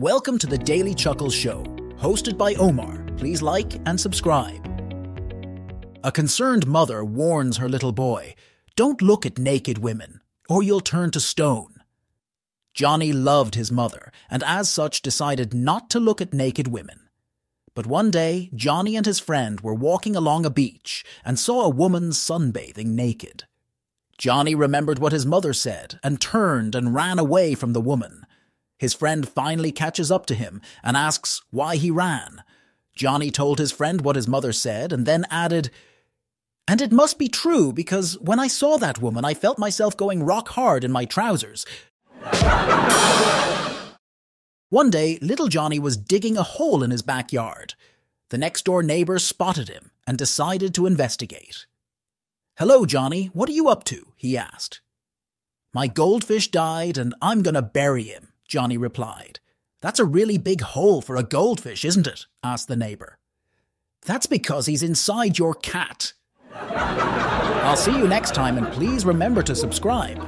Welcome to the Daily Chuckles Show, hosted by Omar. Please like and subscribe. A concerned mother warns her little boy Don't look at naked women, or you'll turn to stone. Johnny loved his mother, and as such decided not to look at naked women. But one day, Johnny and his friend were walking along a beach and saw a woman sunbathing naked. Johnny remembered what his mother said and turned and ran away from the woman. His friend finally catches up to him and asks why he ran. Johnny told his friend what his mother said and then added, And it must be true because when I saw that woman, I felt myself going rock hard in my trousers. One day, little Johnny was digging a hole in his backyard. The next door neighbor spotted him and decided to investigate. Hello, Johnny, what are you up to? he asked. My goldfish died and I'm gonna bury him. Johnny replied. That's a really big hole for a goldfish, isn't it? asked the neighbour. That's because he's inside your cat. I'll see you next time and please remember to subscribe.